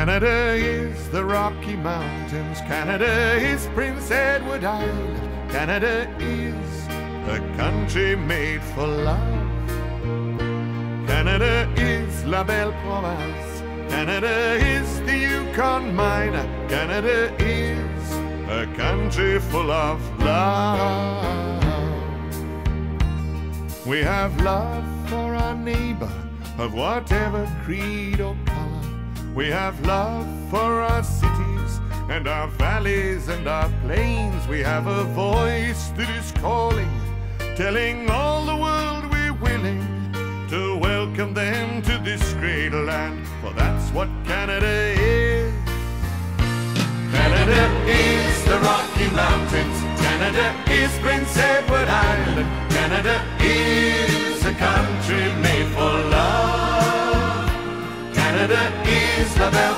Canada is the Rocky Mountains. Canada is Prince Edward Island. Canada is a country made for love. Canada is La Belle Province. Canada is the Yukon mine. Canada is a country full of love. We have love for our neighbor of whatever creed or color. We have love for our cities and our valleys and our plains. We have a voice that is calling, telling all the world we're willing to welcome them to this great land. For that's what Canada is. Canada is the Rocky Mountains. Canada is Prince Edward Island. Canada is a country made for love. Canada is La Belle.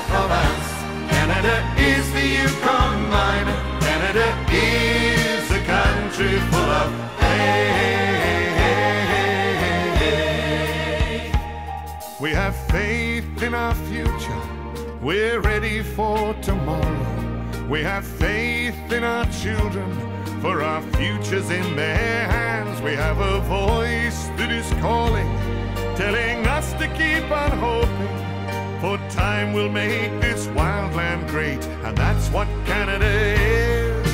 Canada is the Yukon mine. Canada is a country full of hey. We have faith in our future. We're ready for tomorrow. We have faith in our children, for our future's in their hands. We have a voice that is calling, telling us to keep on hoping. For time will make this wild land great, and that's what Canada is.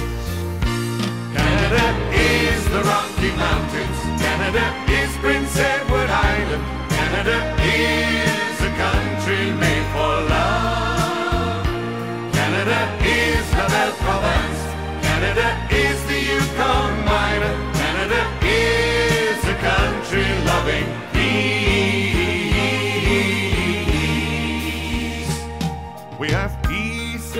Canada is the Rocky Mountains. Canada is Prince Edward Island. Canada is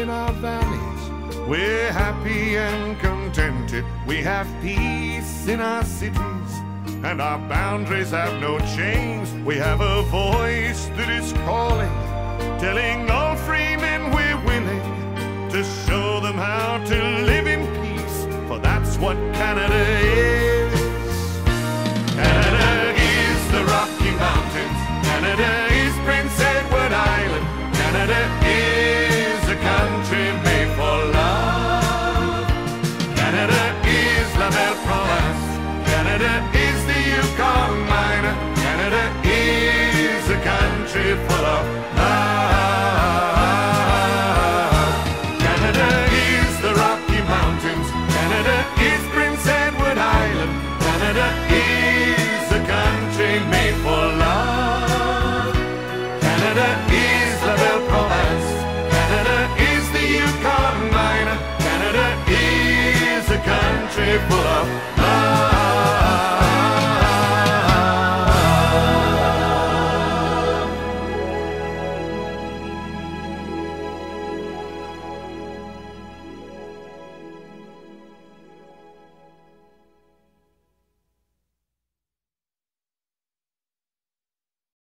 our valleys. We're happy and contented. We have peace in our cities. And our boundaries have no chains. We have a voice that is calling, telling all free men we're willing to show them how to live in peace. For that's what Canada is. Canada is the Rocky Mountains. Canada Canada